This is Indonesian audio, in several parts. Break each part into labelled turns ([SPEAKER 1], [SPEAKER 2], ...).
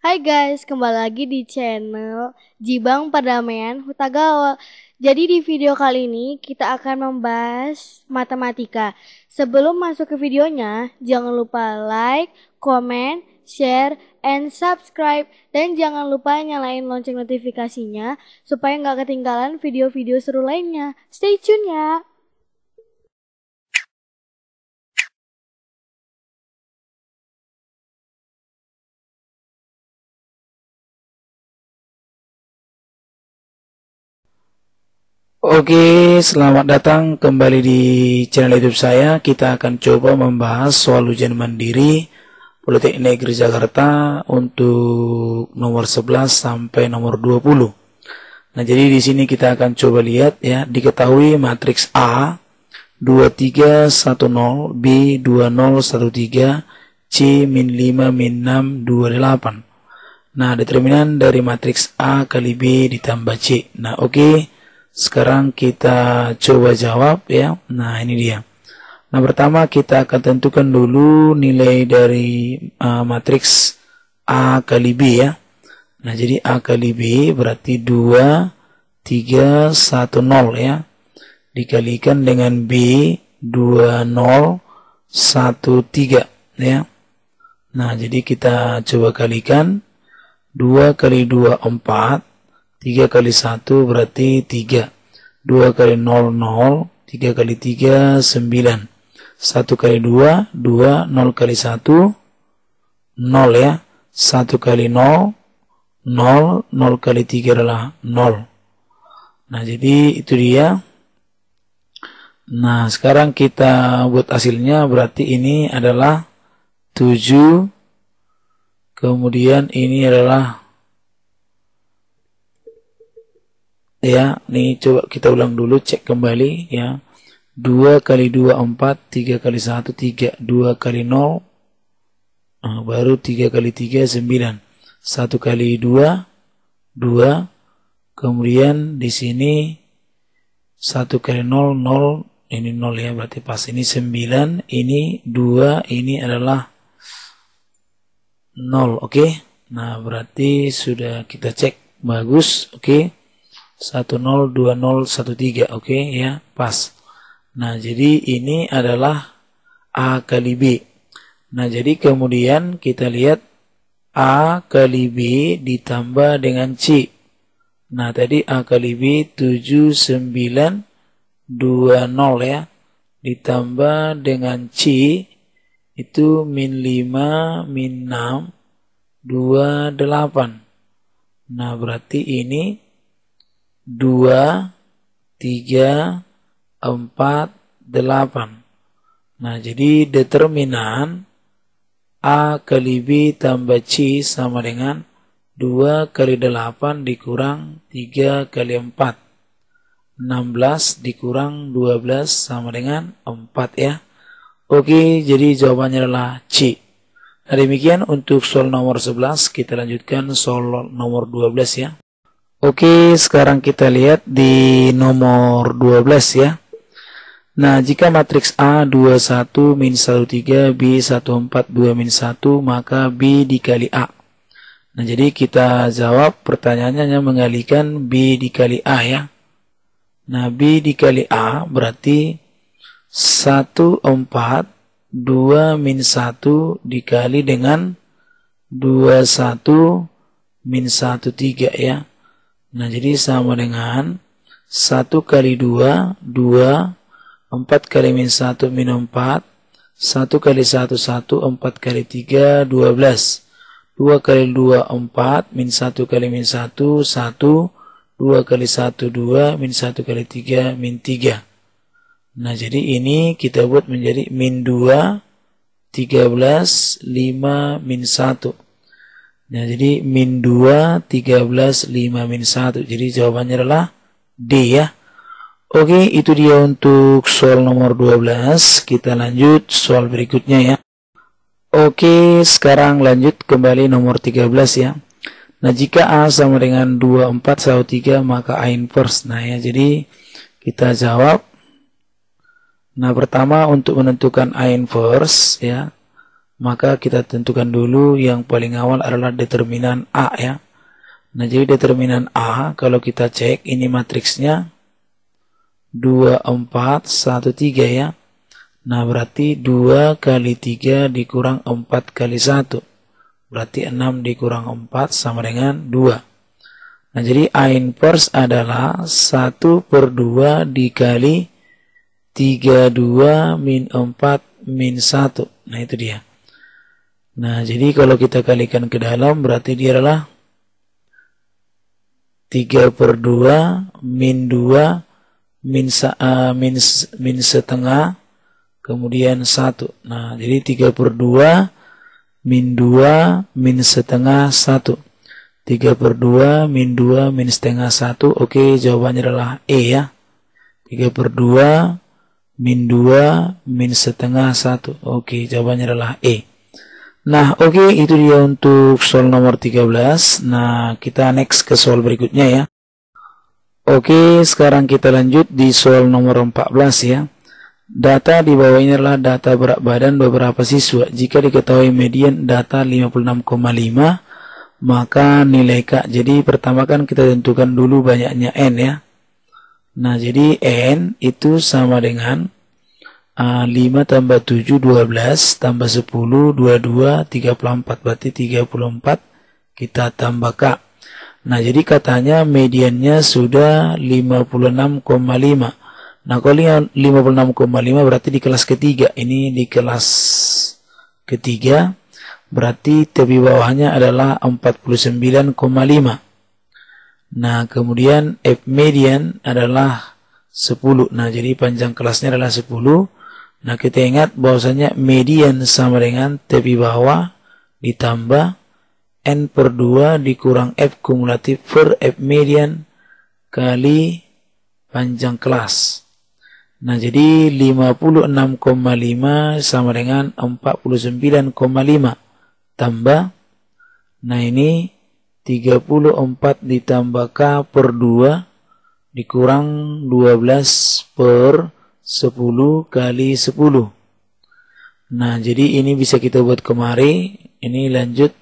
[SPEAKER 1] Hai guys, kembali lagi di channel Jibang Perdamaian Hutagawa. Jadi di video kali ini kita akan membahas matematika. Sebelum masuk ke videonya, jangan lupa like, comment, share, and subscribe. Dan jangan lupa nyalain lonceng notifikasinya supaya nggak ketinggalan video-video seru lainnya. Stay tune ya!
[SPEAKER 2] Oke, selamat datang kembali di channel YouTube saya. Kita akan coba membahas soal ujian mandiri Politeknik Negeri Jakarta untuk nomor 11 sampai nomor 20. Nah, jadi di sini kita akan coba lihat ya, diketahui matriks A 2310, B 2013, C min 5 min 6 28. Nah, determinan dari matriks A kali B ditambah C. Nah, oke. Okay. Sekarang kita coba jawab ya. Nah, ini dia. Nah, pertama kita akan tentukan dulu nilai dari uh, matriks A kali B ya. Nah, jadi A kali B berarti 2, 3, 1, 0 ya. Dikalikan dengan B 2, 0, 1, 3 ya. Nah, jadi kita coba kalikan 2 kali 2, 4. 3 kali 1 berarti 3. 2 kali 0, 0. 3 kali 3, 9. 1 kali 2, 2. 0 kali 1, 0 ya. 1 kali 0, 0. 0 kali 3 adalah 0. Nah, jadi itu dia. Nah, sekarang kita buat hasilnya berarti ini adalah 7. Kemudian ini adalah ya nih coba kita ulang dulu cek kembali ya. 2 kali 2 4 3 kali 1 3 2 kali 0 nah, baru 3 kali 3 9 1 kali 2 2 kemudian di sini 1 kali 0 0 ini 0 ya berarti pas ini 9 ini 2 ini adalah 0 oke? Okay? nah berarti sudah kita cek bagus oke? okay? 102013 oke okay, ya pas. Nah jadi ini adalah A kali B. Nah jadi kemudian kita lihat A kali B ditambah dengan C. Nah tadi A kali B 7920 ya. Ditambah dengan C itu min 5 min 6 28 nah berarti ini dua, tiga, empat, delapan. Nah, jadi determinan A kali B tambah C sama dengan 2 kali 8 dikurang 3 kali 4. 16 dikurang 12 sama dengan 4 ya. Oke, jadi jawabannya adalah C. Nah, demikian untuk soal nomor 11. Kita lanjutkan soal nomor 12 ya. Oke, sekarang kita lihat di nomor 12 ya. Nah, jika matriks A 21 min 13, B 14 2 min 1, maka B dikali A. Nah, jadi kita jawab pertanyaannya hanya mengalihkan B dikali A ya. Nah, B dikali A berarti 1 4 2 min 1 dikali dengan 21 min 1 3 ya. Nah, jadi sama dengan 1 kali 2, 2, 4 kali min 1, min 4, 1 kali 1, 1, 4 kali 3, 12. 2 kali 2, 4, min 1 kali min 1, 1, 2 kali 1, 2, min 1 kali 3, min 3. Nah, jadi ini kita buat menjadi min 2, 13, 5, min 1. Nah, jadi min 2, 13, 5, min 1. Jadi jawabannya adalah D ya. Oke, itu dia untuk soal nomor 12. Kita lanjut soal berikutnya ya. Oke, sekarang lanjut kembali nomor 13 ya. Nah, jika A sama dengan 2, 4, sama 3, maka A inverse. Nah ya, jadi kita jawab. Nah, pertama untuk menentukan A inverse ya, maka kita tentukan dulu yang paling awal adalah determinan A ya. Nah, jadi determinan A kalau kita cek ini matriksnya 2 4 1 3 ya. Nah, berarti 2 kali 3 dikurang 4 kali 1. Berarti 6 dikurang 4 sama dengan 2. Nah, jadi A inverse adalah 1 per 2 dikali 32 min 4 min 1. Nah, itu dia. Nah, jadi kalau kita kalikan ke dalam berarti dia adalah 3 per 2 min 2 min, uh, min, min setengah kemudian 1. Nah, jadi 3 per 2 min 2 min setengah 1. 3 per 2 min 2 min setengah 1. Oke, jawabannya adalah E ya. 3 per 2 min 2 min setengah 1. Oke, jawabannya adalah E. Nah, oke, itu dia untuk soal nomor 13. Nah, kita next ke soal berikutnya ya. Oke, sekarang kita lanjut di soal nomor 14 ya. Data di bawah ini adalah data berat badan beberapa siswa. Jika diketahui median data 56,5, maka nilai K. Jadi pertama kan kita tentukan dulu banyaknya N ya. Nah, jadi N itu sama dengan uh, 5 tambah 7, 12, tambah 10, 22, 34. Berarti 34 kita tambah K. Nah, jadi katanya mediannya sudah 56,5. Nah, kalau 56,5 berarti di kelas ketiga. Ini di kelas ketiga berarti tepi bawahnya adalah 49,5. Nah, kemudian F median adalah 10. Nah, jadi panjang kelasnya adalah 10. Nah, kita ingat bahwasanya median sama dengan tepi bawah ditambah N per 2 dikurang F kumulatif per F median kali panjang kelas. Nah, jadi 56,5 sama dengan 49,5 tambah nah ini 34 ditambah K per 2 dikurang 12 per 10 kali 10 nah jadi ini bisa kita buat kemari. Ini lanjut.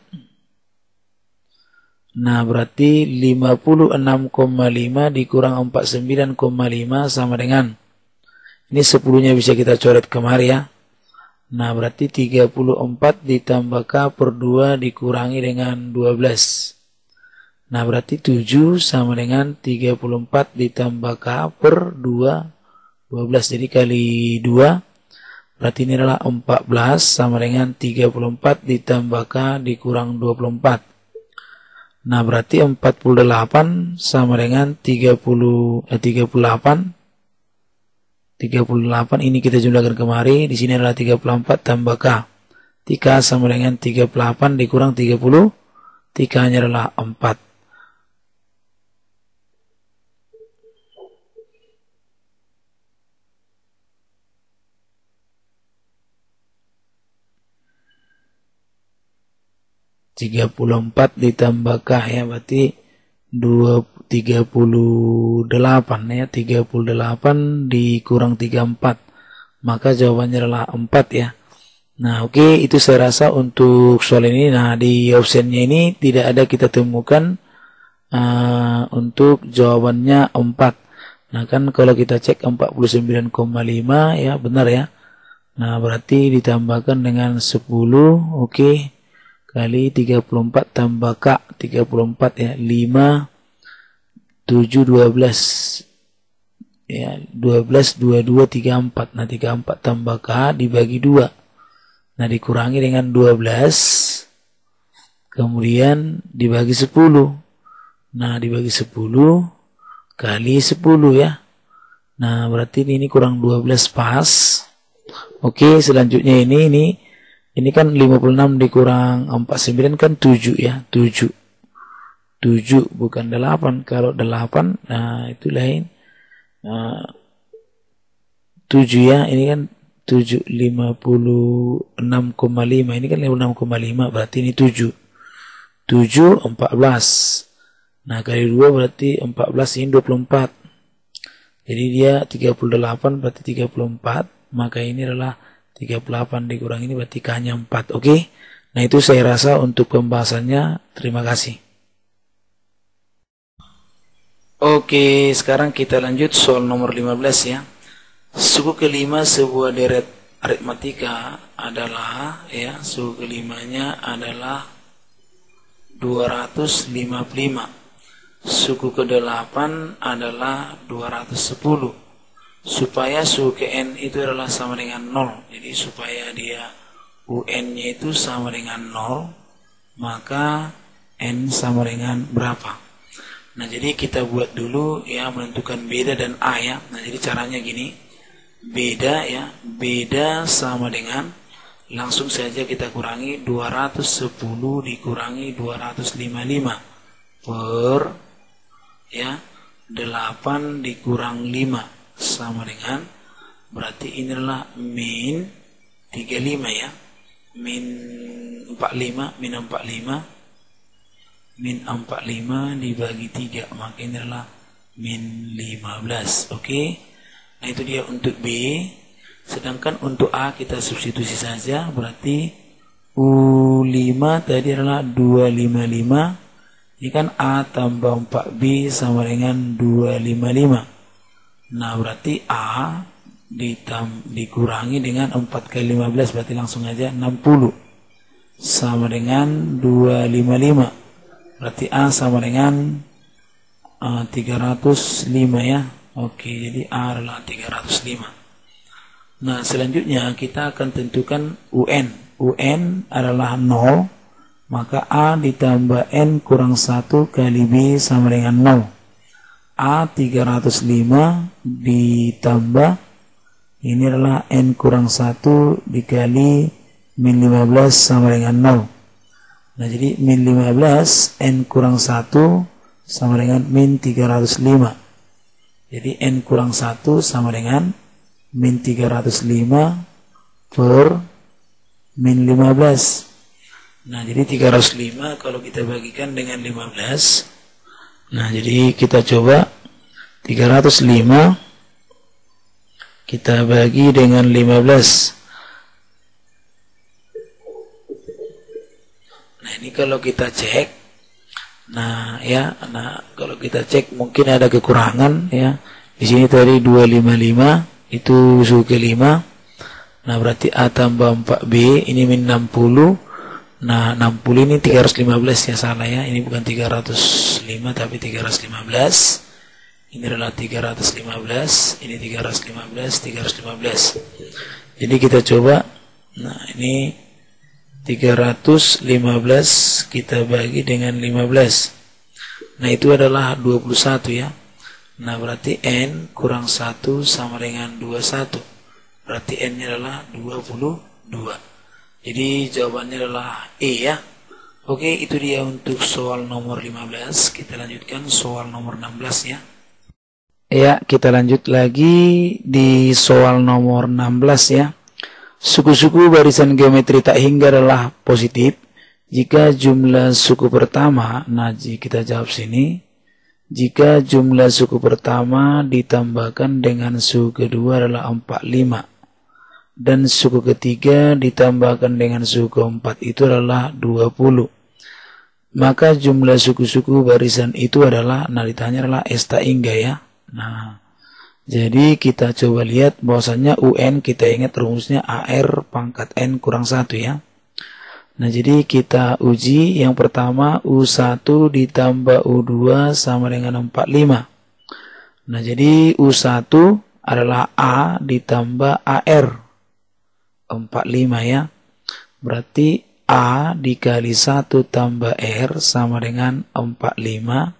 [SPEAKER 2] Nah berarti 56,5 dikurang 49,5 sama dengan. Ini 10 nya bisa kita coret kemari ya. Nah, berarti 34 ditambah K per 2 dikurangi dengan 12. Nah, berarti 7 sama dengan 34 ditambah K per 2, 12. Jadi kali 2, berarti ini adalah 14 sama dengan 34 ditambah dikurang 24. Nah, berarti 48 sama dengan 30, eh, 38 38 ini kita jumlahkan kemari. Di sini adalah 34 tambah K. 3 sama dengan 38 dikurang 30. 3 nya adalah 4. Tiga puluh empat ditambah K ya berarti dua 38 ya 38 dikurang 34 maka jawabannya adalah 4 ya. Nah oke okay, itu saya rasa untuk soal ini. Nah di optionnya ini tidak ada kita temukan uh, untuk jawabannya 4 nah kan kalau kita cek 49,5 ya benar ya. Nah berarti ditambahkan dengan 10 oke. okay, kali 34 tambah K 34 ya 5 7 12 ya 12 22 34 nah 34 tambah K dibagi 2 nah dikurangi dengan 12 kemudian dibagi 10 nah dibagi 10 kali 10 ya. Nah berarti ini kurang 12 pas. Oke selanjutnya ini ini ini kan 56 dikurang 49 kan 7 ya 7 7 bukan 8 kalau 8 nah itu lain. Nah, 7 ya ini kan 7 56,5 ini kan 56,5 berarti ini 7 7 14 nah kali 2 berarti 14 ini 24 jadi dia 38 berarti 34 maka ini adalah 38 dikurangi ini berarti K-nya 4. Oke. Okay? Nah, itu saya rasa untuk pembahasannya. Terima kasih. Oke, sekarang kita lanjut soal nomor 15 ya. Suku kelima sebuah deret aritmatika adalah ya, suku kelimanya adalah 255. Suku kedelapan adalah 210. Supaya suku n itu adalah sama dengan 0. Jadi supaya dia UN-nya itu sama dengan 0, maka n sama dengan berapa? Nah, jadi kita buat dulu ya menentukan beda dan A ya. Nah, jadi caranya gini. Beda ya, beda sama dengan langsung saja kita kurangi 210 dikurangi 255 per ya 8 dikurang 5 sama dengan berarti inilah min 35 ya. Min 45 min 45 min 45 dibagi 3 maka ini adalah min 15 oke? Okay? nah itu dia untuk B. Sedangkan untuk A kita substitusi saja. Berarti U5 tadi adalah 255 ini kan A tambah 4B sama dengan 255 nah berarti A ditam, dikurangi dengan 4 kali 15 berarti langsung aja 60 sama dengan 255 Berarti A sama dengan uh, 305 ya. Oke, jadi A adalah 305. Nah, selanjutnya kita akan tentukan UN. UN adalah 0, maka A ditambah N kurang 1 kali B sama dengan 0. A 305 ditambah ini adalah N kurang 1 dikali min 15 sama dengan 0. Nah jadi min 15 N kurang 1 sama dengan min 305 Jadi N kurang 1 sama dengan min 305 per min 15 Nah jadi 305 kalau kita bagikan dengan 15 Nah jadi kita coba 305 kita bagi dengan 15 Nah ini kalau kita cek, nah ya, nah kalau kita cek mungkin ada kekurangan ya. Di sini tadi 255 itu suhu kelima. Nah berarti A tambah 4B ini min 60. Nah 60 ini 315 ya salah ya. Ini bukan 305 tapi 315. Ini adalah 315, ini 315, 315. Jadi kita coba. Nah ini 315 kita bagi dengan 15 nah itu adalah 21 ya nah berarti N kurang 1 sama dengan 21 berarti N nya adalah 22 jadi jawabannya adalah E ya. Oke itu dia untuk soal nomor 15 kita lanjutkan soal nomor 16 ya. Ya kita lanjut lagi di soal nomor 16 ya. Suku-suku barisan geometri tak hingga adalah positif. Jika jumlah suku pertama, nah kita jawab sini, jika jumlah suku pertama ditambahkan dengan suku kedua adalah 45 dan suku ketiga ditambahkan dengan suku keempat itu adalah 20 maka jumlah suku-suku barisan itu adalah nah ditanya adalah esta hingga ya nah jadi kita coba lihat bahwasanya UN kita ingat rumusnya AR pangkat N kurang 1 ya. Nah jadi kita uji yang pertama U1 ditambah U2 sama dengan 45. Nah jadi U1 adalah A ditambah AR 45 ya. Berarti A dikali 1 tambah R sama dengan 45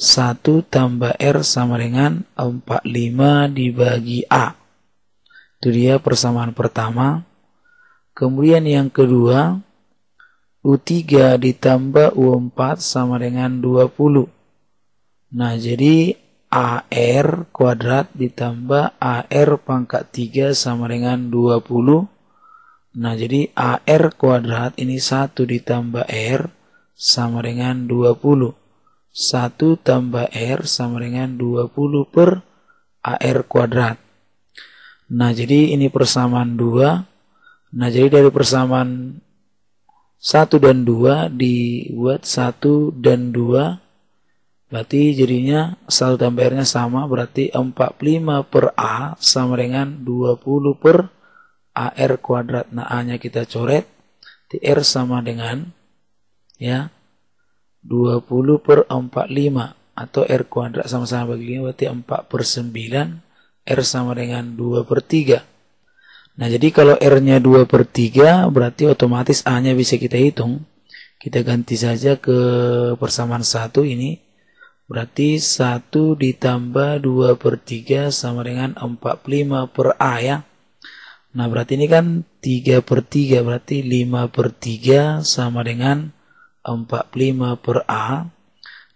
[SPEAKER 2] 1 tambah R sama dengan 45 dibagi A. Itu dia persamaan pertama. Kemudian yang kedua, U3 ditambah U4 sama dengan 20. Nah, jadi AR kuadrat ditambah AR pangkat 3 sama dengan 20. Nah, jadi AR kuadrat ini 1 ditambah R sama dengan 20. 1 tambah R sama dengan 20 per AR kuadrat. Nah, jadi ini persamaan 2. Nah, jadi dari persamaan 1 dan 2 dibuat 1 dan 2 berarti jadinya 1 tambah R nya sama berarti 45 per A sama dengan 20 per AR kuadrat. Nah, A nya kita coret, R sama dengan ya 20 per 45 atau R kuadrat sama-sama bagi 5 berarti 4 per 9 R sama dengan 2 per 3 nah jadi kalau R nya 2 per 3 berarti otomatis A nya bisa kita hitung. Kita ganti saja ke persamaan 1 ini berarti 1 ditambah 2 per 3 sama dengan 45 per A ya nah berarti ini kan 3 per 3 berarti 5 per 3 sama dengan 45 per A.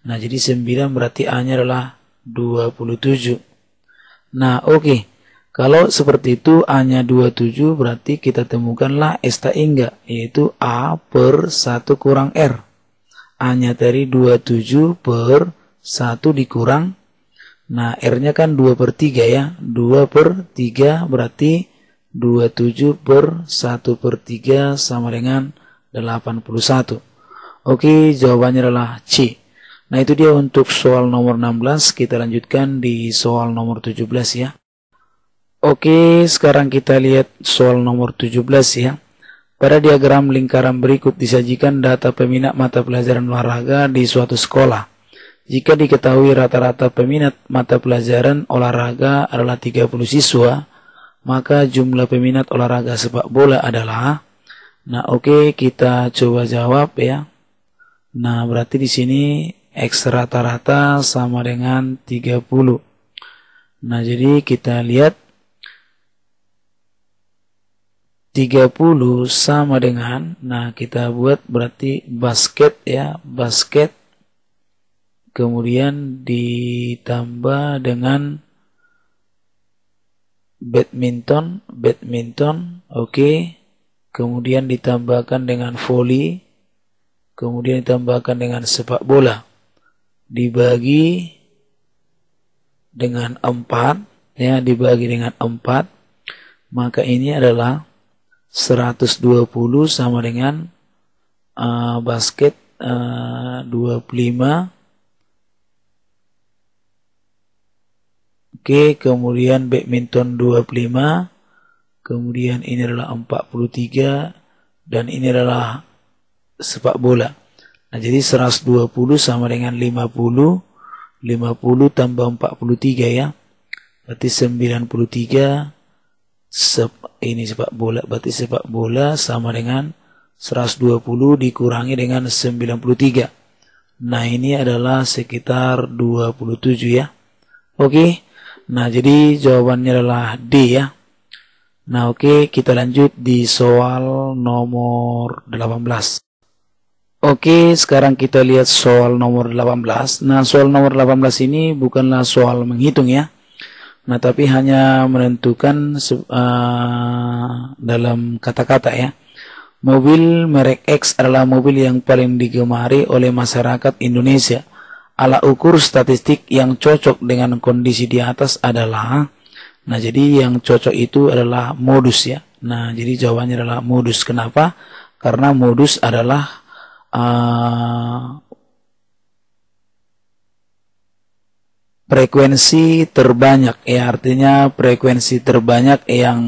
[SPEAKER 2] Nah, jadi 9 berarti A-nya adalah 27. Nah, oke. Okay. Kalau seperti itu A-nya 27 berarti kita temukanlah esta inga yaitu A per 1 kurang R. A-nya tadi 27 per 1 dikurang. Nah, R-nya kan 2 per 3 ya. 2 per 3 berarti 27 per 1 per 3 sama dengan 81. Oke, jawabannya adalah C. Nah, itu dia untuk soal nomor 16. Kita lanjutkan di soal nomor 17 ya. Oke, sekarang kita lihat soal nomor 17 ya. Pada diagram lingkaran berikut disajikan data peminat mata pelajaran olahraga di suatu sekolah. Jika diketahui rata-rata peminat mata pelajaran olahraga adalah 30 siswa, maka jumlah peminat olahraga sepak bola adalah Nah, oke, okay, kita coba jawab ya. Nah, berarti di sini X rata-rata sama dengan 30. Nah, jadi kita lihat 30 sama dengan, nah kita buat berarti basket ya, basket. Kemudian ditambah dengan badminton, badminton, oke. Okay. Kemudian ditambahkan dengan volley, kemudian ditambahkan dengan sepak bola dibagi dengan empat ya dibagi dengan empat maka ini adalah 120 sama dengan uh, basket uh, 25 Oke, kemudian badminton 25, kemudian ini adalah 43, dan ini adalah sepak bola. Nah, jadi 120 sama dengan 50. 50 tambah 43 ya. Berarti 93 sep, ini sepak bola. Berarti sepak bola sama dengan 120 dikurangi dengan 93. Nah, ini adalah sekitar 27 ya. Oke. Nah, jadi jawabannya adalah D ya. Nah, oke, kita lanjut di soal nomor 18. Oke, sekarang kita lihat soal nomor 18. Nah, soal nomor 18 ini bukanlah soal menghitung ya. Nah, tapi hanya menentukan uh, dalam kata-kata ya. Mobil merek X adalah mobil yang paling digemari oleh masyarakat Indonesia. Ala ukur statistik yang cocok dengan kondisi di atas adalah Nah, jadi yang cocok itu adalah modus ya. Nah, jadi jawabannya adalah modus. Kenapa? Karena modus adalah uh, frekuensi terbanyak ya artinya frekuensi terbanyak yang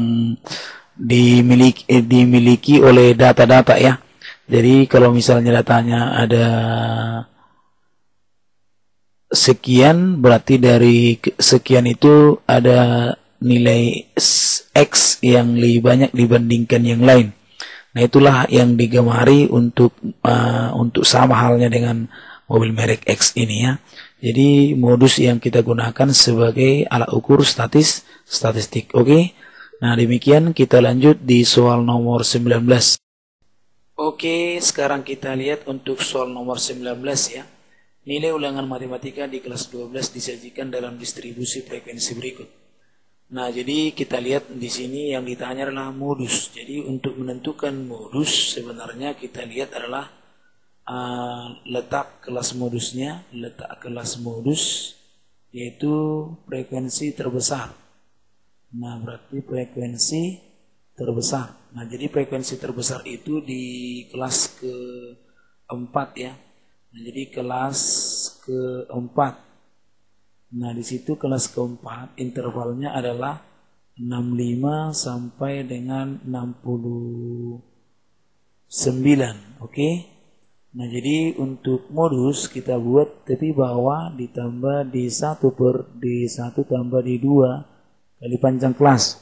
[SPEAKER 2] dimiliki eh, dimiliki oleh data-data ya. Jadi kalau misalnya datanya ada sekian berarti dari sekian itu ada nilai X yang lebih banyak dibandingkan yang lain. Nah itulah yang digemari untuk uh, untuk sama halnya dengan mobil merek X ini ya. Jadi modus yang kita gunakan sebagai alat ukur statis statistik. Oke. Okay? Nah demikian kita lanjut di soal nomor 19. Oke, sekarang kita lihat untuk soal nomor 19 ya. Nilai ulangan matematika di kelas 12 disajikan dalam distribusi frekuensi berikut. Nah, jadi kita lihat di sini yang ditanya adalah modus. Jadi untuk menentukan modus sebenarnya kita lihat adalah uh, letak kelas modusnya, letak kelas modus yaitu frekuensi terbesar. Nah, berarti frekuensi terbesar. Nah, jadi frekuensi terbesar itu di kelas keempat ya. Nah, jadi kelas keempat. Nah, di situ kelas keempat intervalnya adalah 65 sampai dengan 69. Oke. Okay? Nah, jadi untuk modus kita buat tepi bawah ditambah D1 per D1 tambah D2 kali panjang kelas.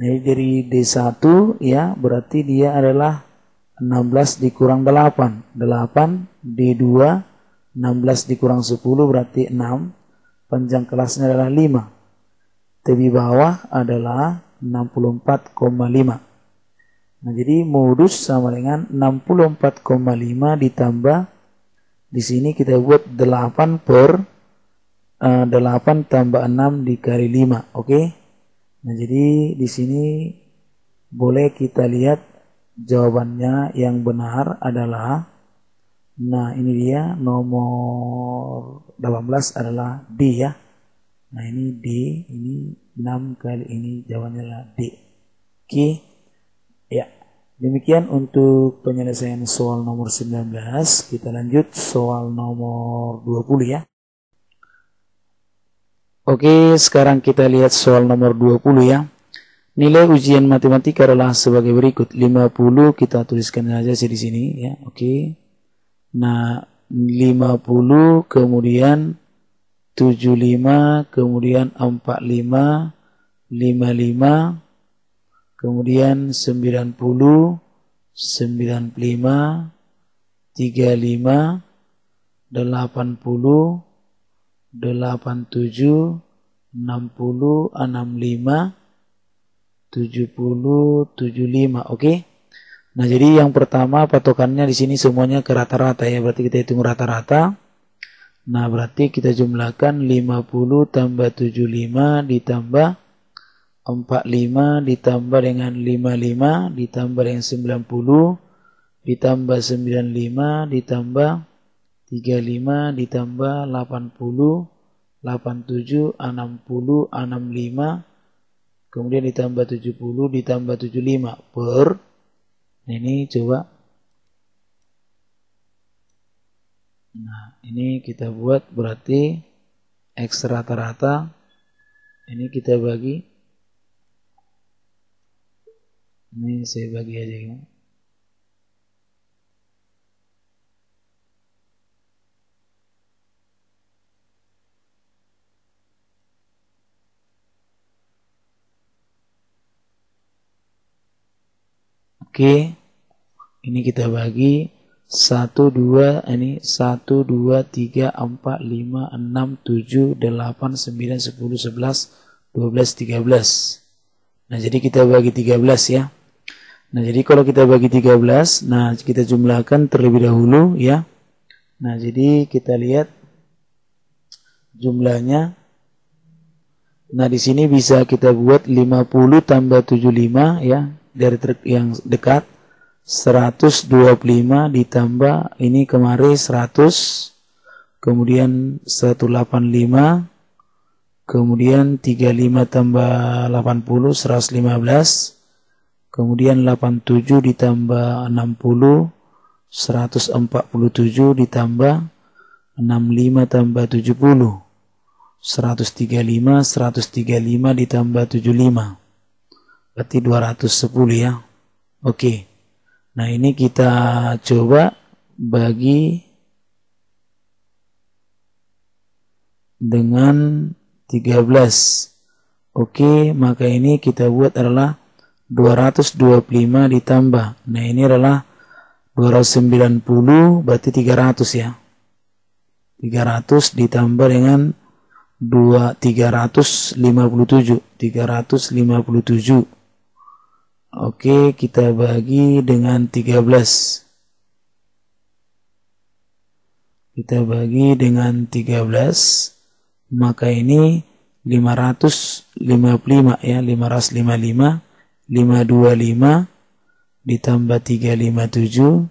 [SPEAKER 2] Nah, dari D1 ya berarti dia adalah 16 dikurang 8. 8 D2 16 dikurang 10 berarti 6. Panjang kelasnya adalah 5 tepi bawah adalah 64,5. Nah, jadi modus sama dengan 64,5 ditambah di sini kita buat 8 per uh, eh, 8 tambah 6 dikali 5, oke? Okay? Nah, jadi di sini boleh kita lihat jawabannya yang benar adalah Nah, ini dia nomor 18 adalah D ya. Nah ini D, ini 6 kali ini jawabannya adalah D. Oke, ya. Demikian untuk penyelesaian soal nomor 19. Kita lanjut soal nomor 20 ya. Oke, sekarang kita lihat soal nomor 20 ya. Nilai ujian matematika adalah sebagai berikut. 50 kita tuliskan saja di sini ya. Oke. Nah, 50 kemudian 75 kemudian 45 55 kemudian 90 95 35 80 87 60 65 70 75 oke okay? Nah jadi yang pertama patokannya di sini semuanya ke rata-rata ya berarti kita hitung rata-rata Nah, berarti kita jumlahkan 50 tambah 75 ditambah 45 ditambah dengan 55 ditambah dengan 90 ditambah 95 ditambah 35 ditambah 80 87 60 65 kemudian ditambah 70 ditambah 75 per ini coba. Nah, ini kita buat berarti X rata-rata. Ini kita bagi. Ini saya bagi aja ya. Oke, ini kita bagi. Satu dua ini satu dua tiga empat lima enam tujuh delapan sembilan sepuluh sebelas dua belas tiga belas. Nah jadi kita bagi tiga belas ya. Nah jadi kalau kita bagi tiga belas nah kita jumlahkan terlebih dahulu ya. Nah jadi kita lihat jumlahnya. Nah di sini bisa kita buat 50 tambah 75 ya dari yang dekat 125 ditambah ini kemarin 100 kemudian 185 kemudian 35 tambah 80 115 kemudian 87 ditambah 60 147 ditambah 65 tambah 70 135 135 ditambah 75 berarti 210 ya oke okay. Nah ini kita coba bagi dengan 13. Oke, maka ini kita buat adalah 225 ditambah. Nah ini adalah 290 berarti 300 ya. 300 ditambah dengan 2 357 357 Oke, kita bagi dengan 13. Kita bagi dengan 13. Maka ini 555 ya, 555 525 ditambah 357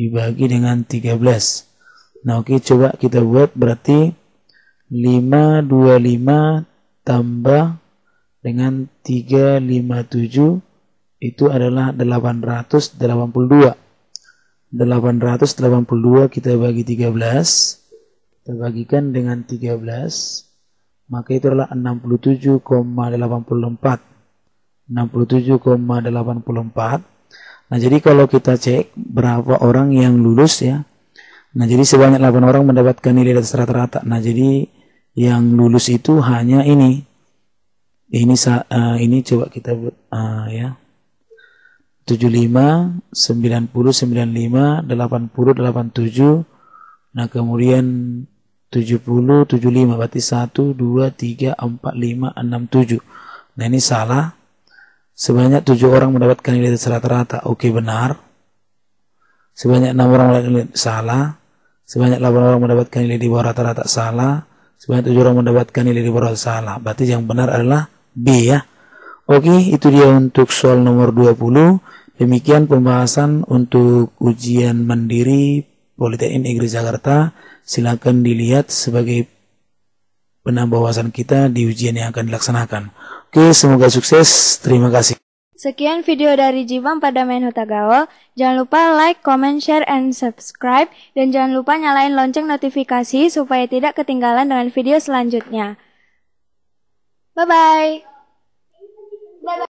[SPEAKER 2] dibagi dengan 13. Nah, oke coba kita buat berarti 525 tambah dengan 357 itu adalah 882. 882 kita bagi 13, kita bagikan dengan 13, maka itu adalah 67,84. 67,84. Nah, jadi kalau kita cek berapa orang yang lulus ya. Nah, jadi sebanyak 8 orang mendapatkan nilai atas rata-rata. Nah, jadi yang lulus itu hanya ini. Ini uh, ini coba kita uh, ya. 75, 90, 95, 80, 87. Nah, kemudian 70, 75 berarti 1 2 3 4 5 6 7. Nah, ini salah. Sebanyak 7 orang mendapatkan nilai rata-rata. Oke, benar. Sebanyak 6 orang mendapatkan nilai salah. Sebanyak 8 orang mendapatkan nilai di bawah rata-rata salah. Sebanyak 7 orang mendapatkan nilai di bawah rata salah. Berarti yang benar adalah B ya. Oke, itu dia untuk soal nomor 20. Demikian pembahasan untuk ujian mandiri Politeknik Negeri Jakarta. Silakan dilihat sebagai penambah wawasan kita di ujian yang akan dilaksanakan. Oke, semoga sukses. Terima kasih.
[SPEAKER 1] Sekian video dari Jibang pada main Hutagawa. Jangan lupa like, comment, share, and subscribe. Dan jangan lupa nyalain lonceng notifikasi supaya tidak ketinggalan dengan video selanjutnya. Bye-bye.